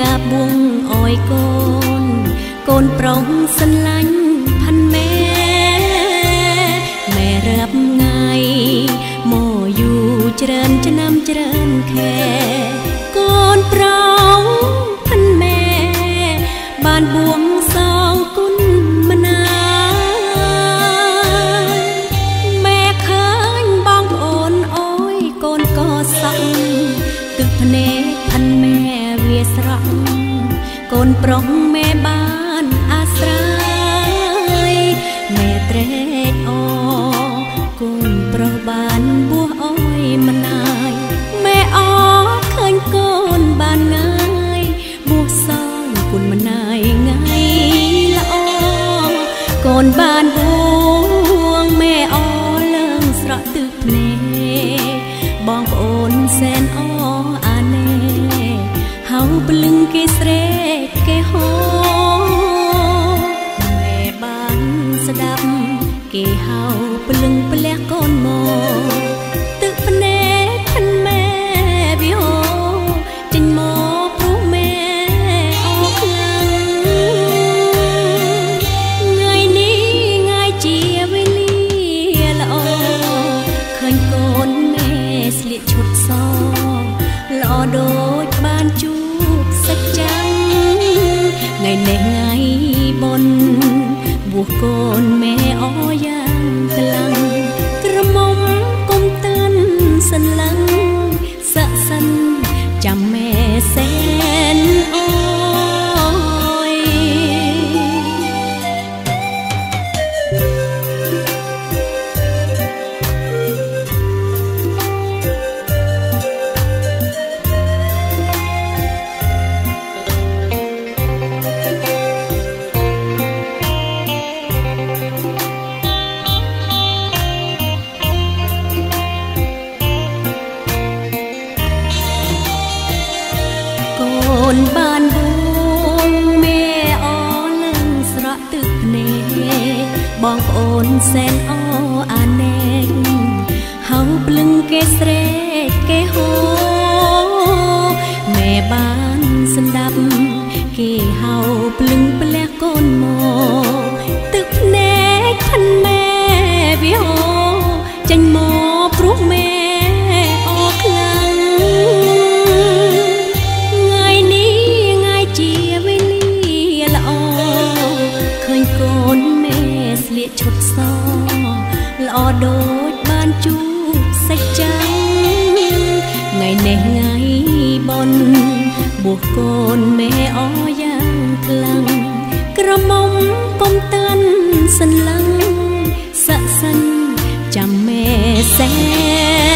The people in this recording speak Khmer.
កាបួងអោយកូនកូនប្រុសសន្លាញ់ផាន់ម៉ែម៉ែរាប់ថ្ងៃមកយូរច្រើនឆ្នាំច្រើនខែកូនប្រុស កូនប្រុសម៉ែបានអាស្រ័យម៉ែត្រេកអរកូនប្រុសបានបួសអើយមិនណាយម៉ែអរឃើញកូនបានងាយបួសសងគុណមិនណាយថ្ងៃល្អកូនបានបួងម៉ែអរលើងស្រក់ទឹកភ្នែកបងប្អូនសែនអរអាណែ ហៅពលឹងគេស្រែកគេហោម៉ែបានស្ដាប់គេហៅពលឹងផ្លះកូនមកទឹកភ្នែកផាន់ម៉ែវាហោចេញមកព្រោះម៉ែអរខ្លាំងថ្ងៃនេះថ្ងៃជាវេលាល្អឃើញកូនម៉ែស្លៀកឈុតសល្អដូ បុណ្យបួសកូនម៉ែអយ៉ាងខ្លាំងក្រមុំគុំតាន់សន្លឹងស័ក្តិសិន បងប្អូនសែនអអាណែកហៅភ្លឹងគេស្រែកគេហូម៉ែបានស្ដាប់គេហៅភ្លឹង ឈុតសល្អដូចបានជួបសាច់ចាំងថ្ងៃនេះថ្ងៃបុណ្យបួសកូនមេអយ៉ាងខ្លាំងក្រមុំពុំតាន់សន្លឹងស័ក្តិសិនចាំមេសែ